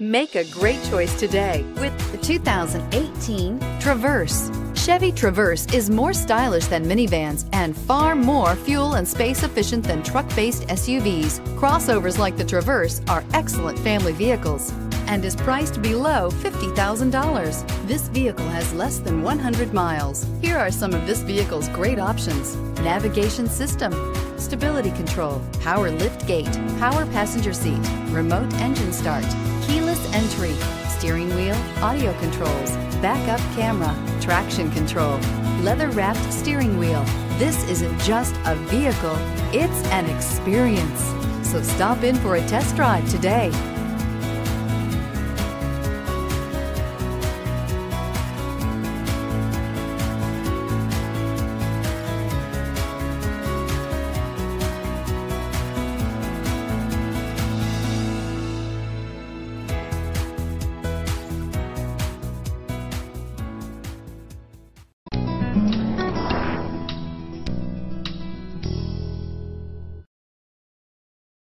Make a great choice today with the 2018 Traverse. Chevy Traverse is more stylish than minivans and far more fuel and space efficient than truck-based SUVs. Crossovers like the Traverse are excellent family vehicles and is priced below $50,000. This vehicle has less than 100 miles. Here are some of this vehicle's great options. Navigation system, stability control, power lift gate, power passenger seat, remote engine start, keyless entry, steering wheel, audio controls, backup camera, traction control, leather wrapped steering wheel. This isn't just a vehicle, it's an experience. So stop in for a test drive today.